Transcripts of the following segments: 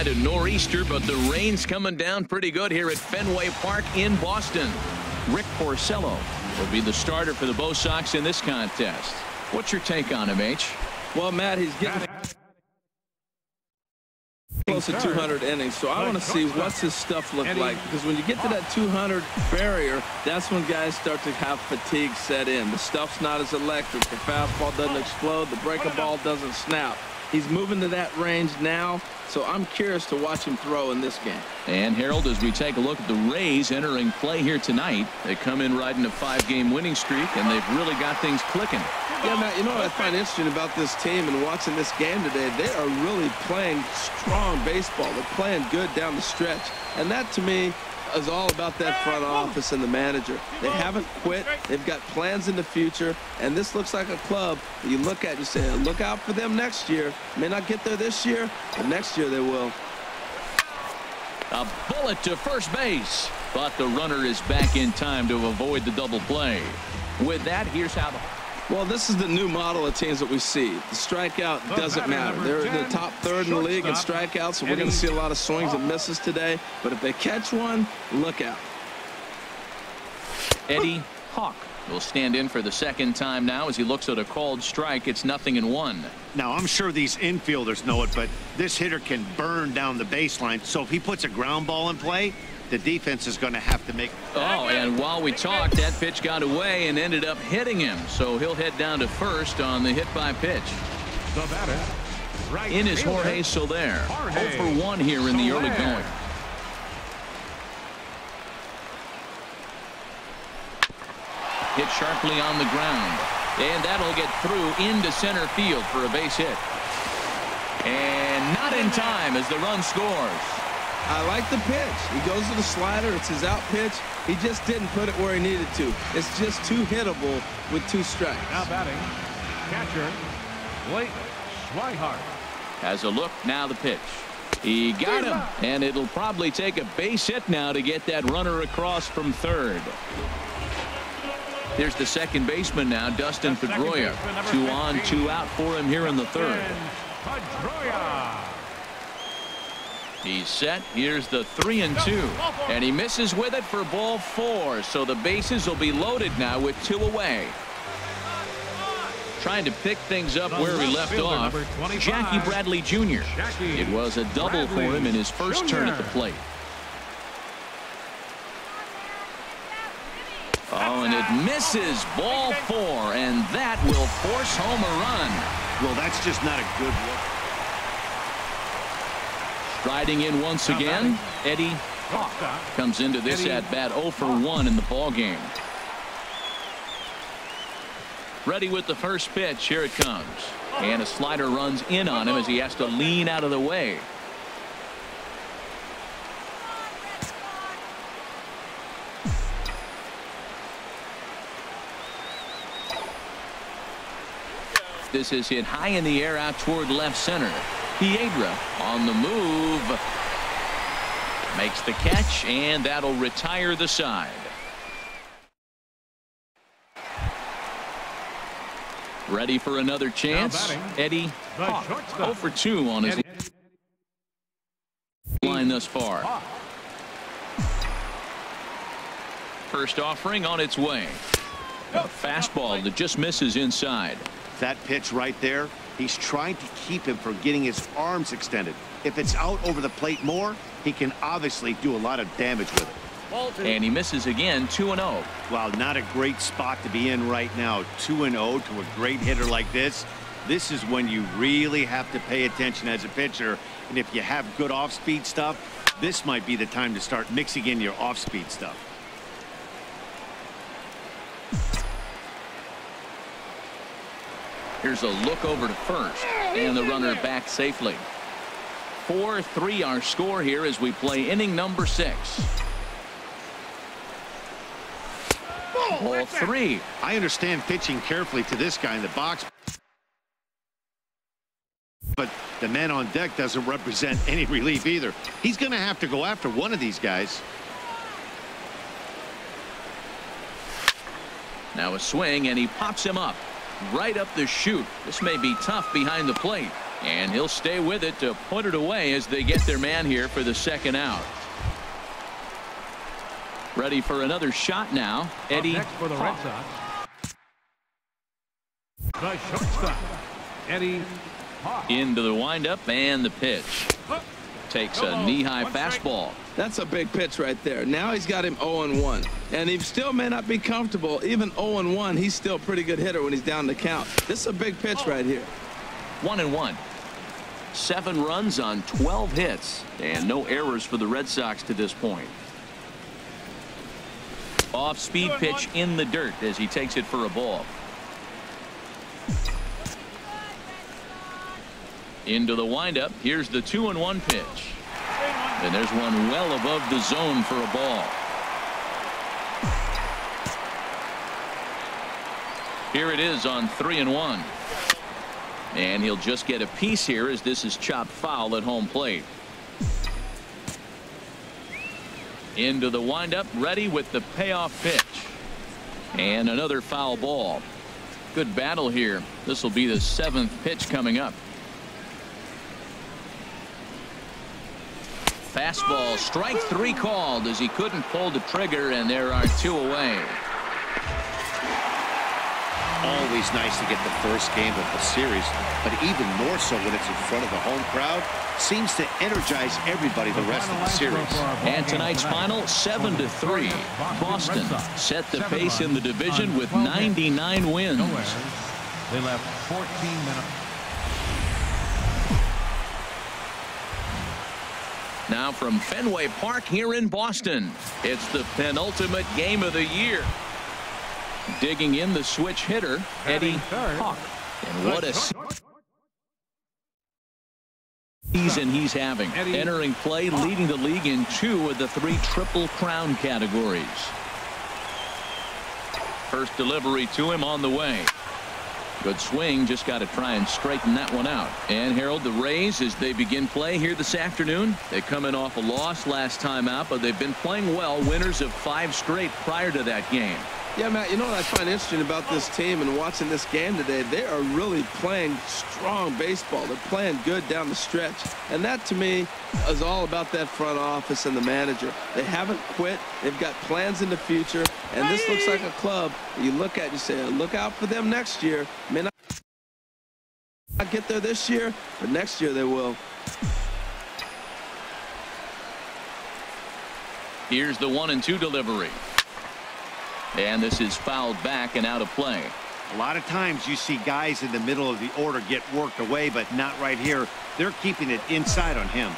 it's not a nor'easter, but the rain's coming down pretty good here at Fenway Park in Boston. Rick Porcello will be the starter for the Bo Sox in this contest. What's your take on him, H? Well, Matt, he's getting close to 200 innings, so I want to see what's his stuff look like. Because when you get to that 200 barrier, that's when guys start to have fatigue set in. The stuff's not as electric. The fastball doesn't explode. The breaking ball doesn't snap. He's moving to that range now, so I'm curious to watch him throw in this game. And Harold, as we take a look at the Rays entering play here tonight, they come in riding a five-game winning streak, and they've really got things clicking. Yeah, Matt, you know what I find interesting about this team and watching this game today, they are really playing strong baseball. They're playing good down the stretch. And that, to me, is all about that front office and the manager. They haven't quit. They've got plans in the future. And this looks like a club you look at and you say, look out for them next year. May not get there this year, but next year they will. A bullet to first base. But the runner is back in time to avoid the double play. With that, here's how the well, this is the new model of teams that we see. The strikeout doesn't matter. They're in the top third in the league in strikeouts, so we're going to see a lot of swings and misses today. But if they catch one, look out. Eddie Hawk will stand in for the second time now as he looks at a called strike. It's nothing in one. Now, I'm sure these infielders know it, but this hitter can burn down the baseline. So if he puts a ground ball in play, the defense is going to have to make. Oh, and while we talked, that pitch got away and ended up hitting him. So he'll head down to first on the hit by pitch. The batter, right in is Jorge Soler. Jorge 0 for 1 here in the early going. Hit sharply on the ground. And that'll get through into center field for a base hit. And not in time as the run scores. I like the pitch. He goes to the slider. It's his out pitch. He just didn't put it where he needed to. It's just too hittable with two strikes. Now batting, catcher, Blake Swihart. Has a look, now the pitch. He got him, and it'll probably take a base hit now to get that runner across from third. Here's the second baseman now, Dustin Pedroia. Two on, two out for him here in the third. Pedroia. He's set. Here's the three and two. And he misses with it for ball four. So the bases will be loaded now with two away. Trying to pick things up where we left off. Jackie Bradley Jr. It was a double for him in his first turn at the plate. Oh, and it misses ball four, and that will force home a run. Well, that's just not a good look. Riding in once again, Eddie comes into this at bat 0 for 1 in the ball game. Ready with the first pitch. Here it comes. And a slider runs in on him as he has to lean out of the way. This is hit high in the air out toward left center. Piedra on the move. Makes the catch, and that'll retire the side. Ready for another chance? Eddie Hawk, 0 for 2 on his line thus far. First offering on its way. A fastball that just misses inside. That pitch right there He's trying to keep him from getting his arms extended. If it's out over the plate more, he can obviously do a lot of damage with it. And he misses again 2-0. Well, not a great spot to be in right now. 2-0 to a great hitter like this. This is when you really have to pay attention as a pitcher. And if you have good off-speed stuff, this might be the time to start mixing in your off-speed stuff. Here's a look over to first. And the runner back safely. 4-3 our score here as we play inning number six. Ball oh, three. I understand pitching carefully to this guy in the box. But the man on deck doesn't represent any relief either. He's going to have to go after one of these guys. Now a swing and he pops him up right up the chute. This may be tough behind the plate. And he'll stay with it to put it away as they get their man here for the second out. Ready for another shot now. Eddie for the Red Sox. The shortstop, Eddie Hawk. into the windup and the pitch. Takes a knee-high fastball. That's a big pitch right there. Now he's got him 0-1. And he still may not be comfortable. Even 0-1, he's still a pretty good hitter when he's down the count. This is a big pitch right here. One and one. Seven runs on 12 hits and no errors for the Red Sox to this point. Off speed pitch in the dirt as he takes it for a ball. Into the windup. Here's the two and one pitch. And there's one well above the zone for a ball. Here it is on three and one. And he'll just get a piece here as this is chopped foul at home plate. Into the windup, ready with the payoff pitch. And another foul ball. Good battle here. This will be the seventh pitch coming up. Fastball, strike three called as he couldn't pull the trigger, and there are two away. Always nice to get the first game of the series, but even more so when it's in front of the home crowd. Seems to energize everybody the rest of the series. And tonight's final, 7 to 3. Boston set the pace in the division with 99 wins. They left 14 minutes. Now from Fenway Park here in Boston, it's the penultimate game of the year. Digging in the switch hitter, Eddie Hawk. And what a season he's having. Entering play, leading the league in two of the three Triple Crown categories. First delivery to him on the way. Good swing. Just got to try and straighten that one out. And Harold, the Rays, as they begin play here this afternoon, they come in off a loss last time out, but they've been playing well. Winners of five straight prior to that game. Yeah, Matt, you know what I find interesting about this team and watching this game today? They are really playing strong baseball. They're playing good down the stretch. And that, to me, is all about that front office and the manager. They haven't quit. They've got plans in the future. And this looks like a club you look at and you say, look out for them next year. May not get there this year, but next year they will. Here's the one and two delivery. And this is fouled back and out of play. A lot of times you see guys in the middle of the order get worked away, but not right here. They're keeping it inside on him.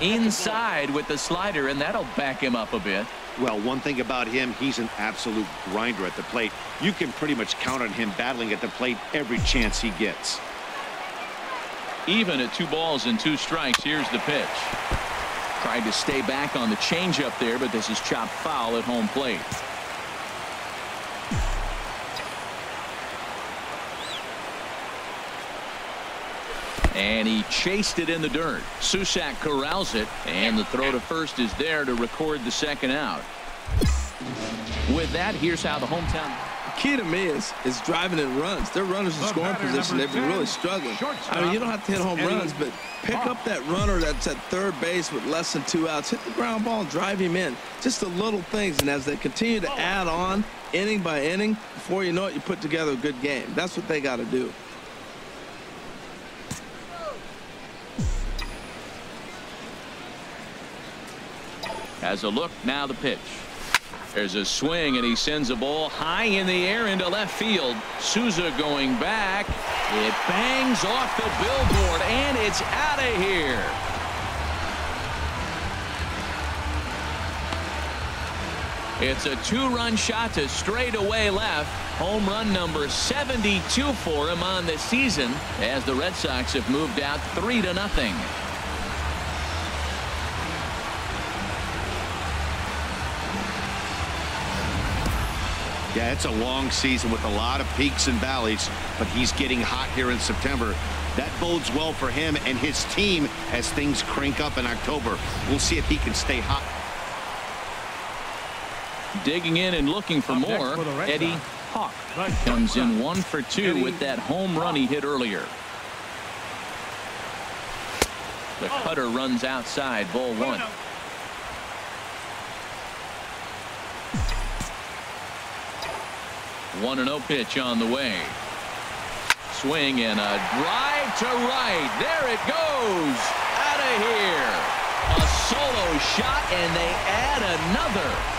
Inside with the slider, and that'll back him up a bit. Well, one thing about him, he's an absolute grinder at the plate. You can pretty much count on him battling at the plate every chance he gets. Even at two balls and two strikes, here's the pitch. Tried to stay back on the changeup there, but this is chopped foul at home plate. And he chased it in the dirt. Susak corrals it, and the throw to first is there to record the second out. With that, here's how the hometown key to me is is driving in runs. Their runners in The scoring position. They've been 10, really struggling. I mean, you don't have to hit home Eddie runs, but pick Hawk. up that runner that's at third base with less than two outs. Hit the ground ball, drive him in. Just the little things. And as they continue to add on inning by inning, before you know it, you put together a good game. That's what they got to do. As a look, now the pitch. There's a swing, and he sends a ball high in the air into left field. Souza going back. It bangs off the billboard, and it's out of here. It's a two-run shot to straightaway left. Home run number 72 for him on the season as the Red Sox have moved out three to nothing. Yeah, it's a long season with a lot of peaks and valleys, but he's getting hot here in September. That bodes well for him and his team as things crank up in October. We'll see if he can stay hot. Digging in and looking for Up more, for Eddie Sox, Hawk comes in one for two with that home run he hit earlier. The oh. cutter runs outside, ball one. One and zero pitch on the way. Swing and a drive to right. There it goes. Out of here. A solo shot and they add another.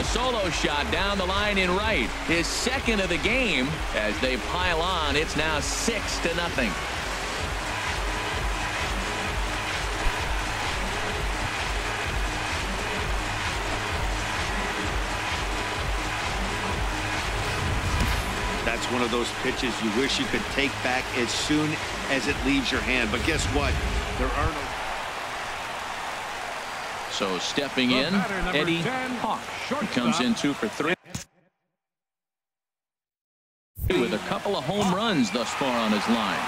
A solo shot down the line in right. His second of the game. As they pile on, it's now six to nothing. Those pitches you wish you could take back as soon as it leaves your hand. But guess what? There are no so stepping in, Eddie Hawk. He comes in two for three. With a couple of home runs thus far on his line.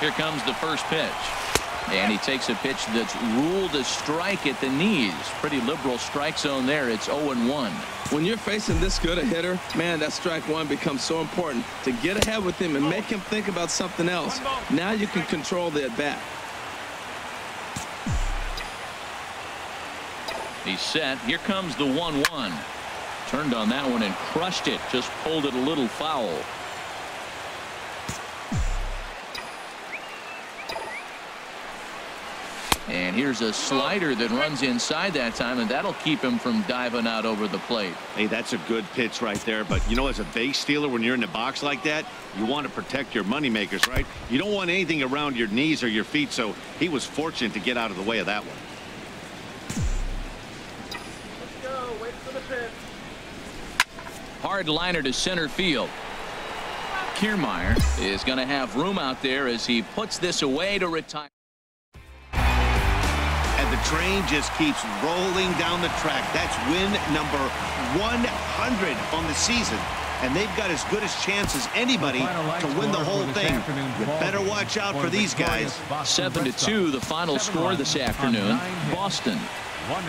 Here comes the first pitch. And he takes a pitch that's ruled a strike at the knees. Pretty liberal strike zone there. It's 0-1. When you're facing this good a hitter, man, that strike one becomes so important to get ahead with him and make him think about something else. Now you can control the at-bat. He's set. Here comes the 1-1. Turned on that one and crushed it. Just pulled it a little foul. And here's a slider that runs inside that time, and that'll keep him from diving out over the plate. Hey, that's a good pitch right there. But, you know, as a base stealer, when you're in the box like that, you want to protect your moneymakers, right? You don't want anything around your knees or your feet, so he was fortunate to get out of the way of that one. Let's go. Wait for the pit. Hard liner to center field. Kiermaier is going to have room out there as he puts this away to retire. And the train just keeps rolling down the track. That's win number 100 on the season. And they've got as good a chance as anybody to win the whole thing. You better watch out for these guys. 7 to 2 the final score this afternoon. Boston. One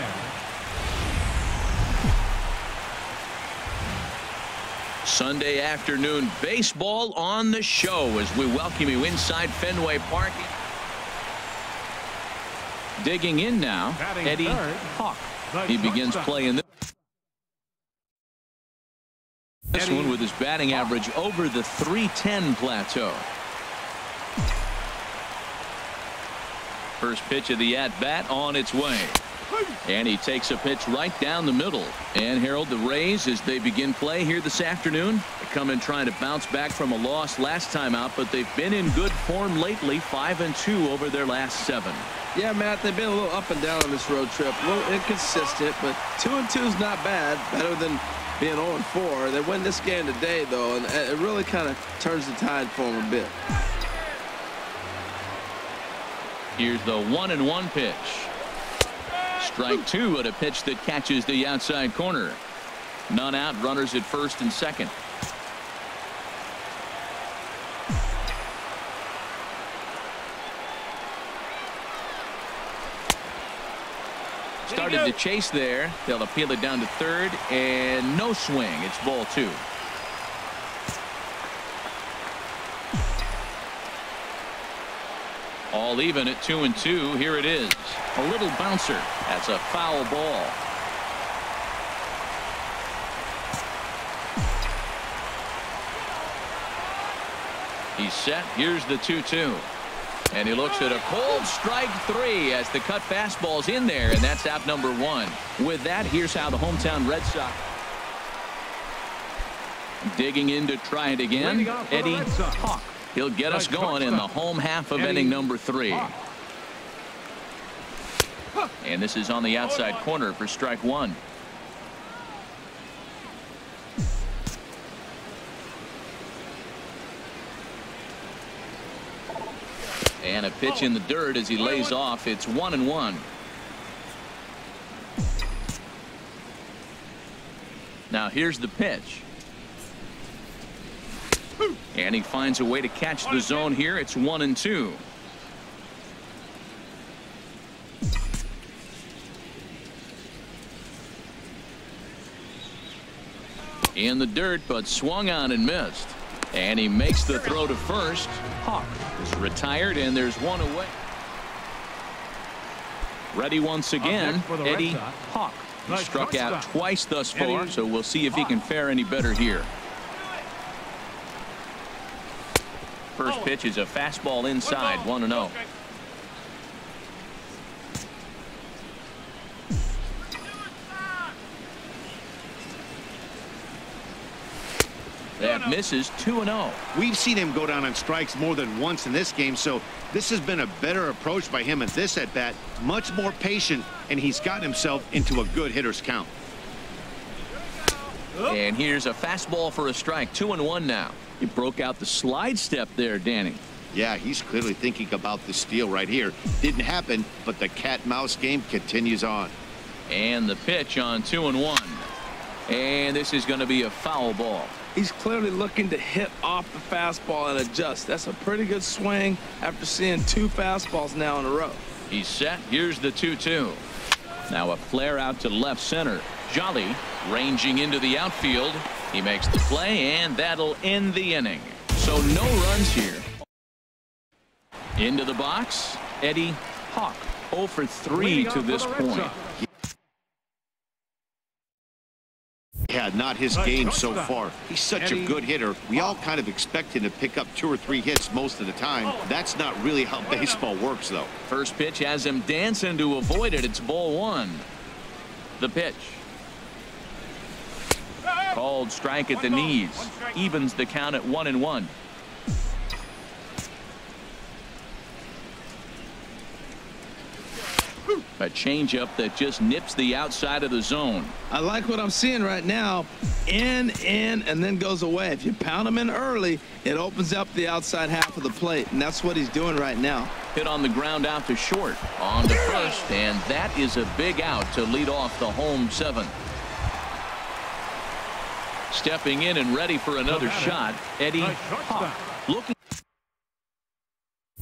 Sunday afternoon baseball on the show as we welcome you inside Fenway Park. Digging in now, Eddie Hawk. He begins playing this one with his batting average over the 310 plateau. First pitch of the at-bat on its way. And he takes a pitch right down the middle. And Harold, the Rays, as they begin play here this afternoon, they come in trying to bounce back from a loss last time out, but they've been in good form lately, 5 and two over their last seven. Yeah, Matt, they've been a little up and down on this road trip, a little inconsistent, but 2 and two is not bad, better than being 0 and 4. They win this game today, though, and it really kind of turns the tide for them a bit. Here's the one and one pitch. Strike two at a pitch that catches the outside corner. None out runners at first and second. Started to chase there. They'll appeal it down to third and no swing. It's ball two. All even at two and two. Here it is. A little bouncer. That's a foul ball. He's set. Here's the 2-2. And he looks at a cold strike three as the cut fastball's in there, and that's out number one. With that, here's how the hometown Red Sox digging in to try it again. Eddie Hawk He'll get us going in the home half of inning number three. And this is on the outside corner for strike one. And a pitch in the dirt as he lays off. It's one and one. Now here's the pitch. And he finds a way to catch the zone here. It's one and two. In the dirt, but swung on and missed. And he makes the throw to first. Hawk is retired, and there's one away. Ready once again, Eddie Hawk. He struck out twice thus far, so we'll see if he can fare any better here. First pitch is a fastball inside, 1-0. Misses 2-0. We've seen him go down on strikes more than once in this game, so this has been a better approach by him at this at-bat. Much more patient, and he's gotten himself into a good hitter's count. And here's a fastball for a strike. Two and one now. He broke out the slide step there, Danny. Yeah, he's clearly thinking about the steal right here. Didn't happen, but the cat-mouse game continues on. And the pitch on two and one. And this is going to be a foul ball. He's clearly looking to hit off the fastball and adjust. That's a pretty good swing after seeing two fastballs now in a row. He's set. Here's the 2-2. Now a flare out to left center. Jolly ranging into the outfield. He makes the play, and that'll end the inning. So no runs here. Into the box, Eddie Hawk. 0 for 3 to this point. Yeah, not his game so far. He's such a good hitter. We all kind of expect him to pick up two or three hits most of the time. That's not really how baseball works, though. First pitch has him dancing to avoid it. It's ball one. The pitch. Called strike at the knees. Evens the count at one and one. A changeup that just nips the outside of the zone. I like what I'm seeing right now. In, in, and then goes away. If you pound him in early, it opens up the outside half of the plate, and that's what he's doing right now. Hit on the ground out to short. On to first, and that is a big out to lead off the home seven. Stepping in and ready for another shot, Eddie Hawk. Looking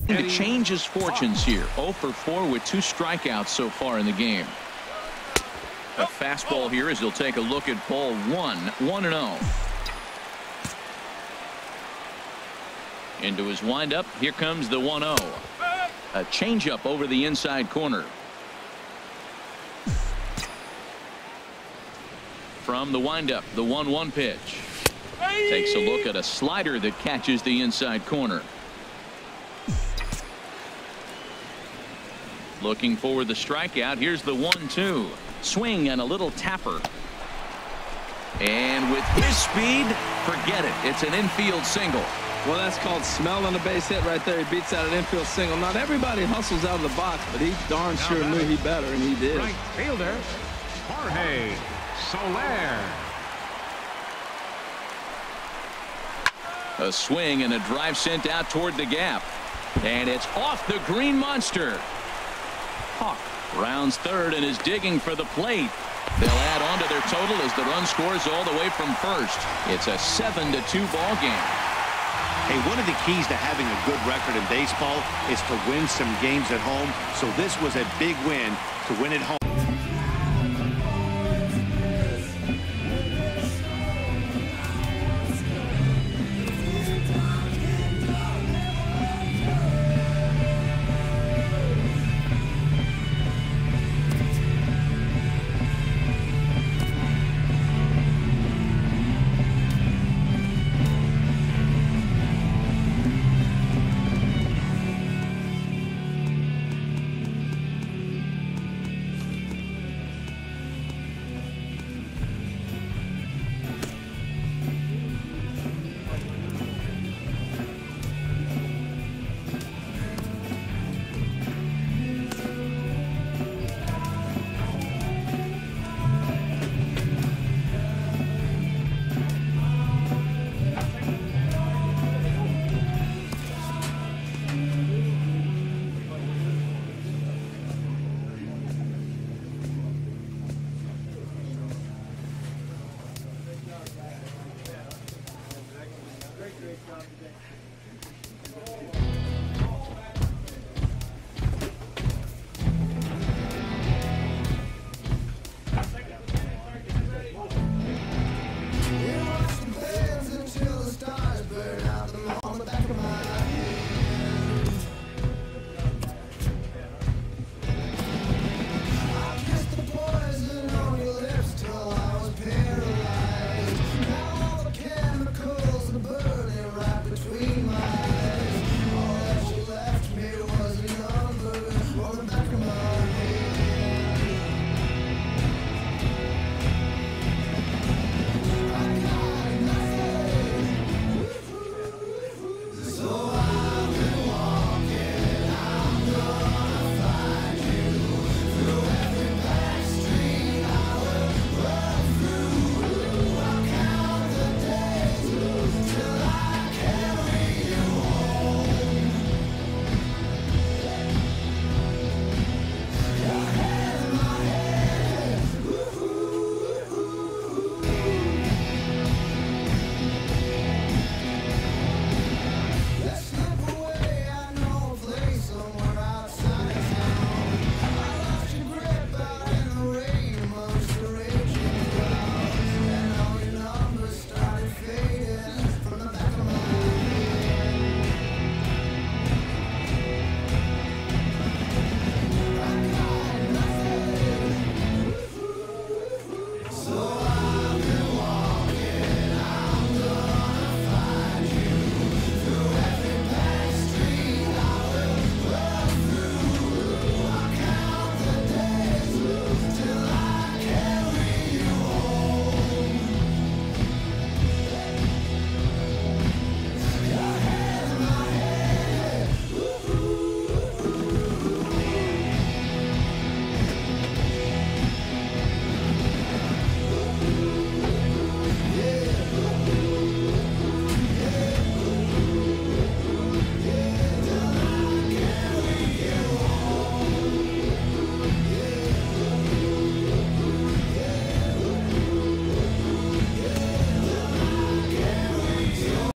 to change his fortunes here. 0 for 4 with two strikeouts so far in the game. A fastball here as he'll take a look at ball one. 1 and 0. Into his windup. Here comes the 1 0. A changeup over the inside corner. From the windup, the 1 1 pitch. Takes a look at a slider that catches the inside corner. Looking for the strikeout. Here's the one two. Swing and a little tapper. And with his speed, forget it. It's an infield single. Well, that's called smelling a base hit right there. He beats out an infield single. Not everybody hustles out of the box, but he darn sure knew he better, and he did. Right fielder, Jorge Soler. A swing and a drive sent out toward the gap. And it's off the green monster. Hawk rounds third and is digging for the plate. They'll add on to their total as the run scores all the way from first. It's a 7 to 2 ball game. Hey, one of the keys to having a good record in baseball is to win some games at home. So this was a big win to win at home.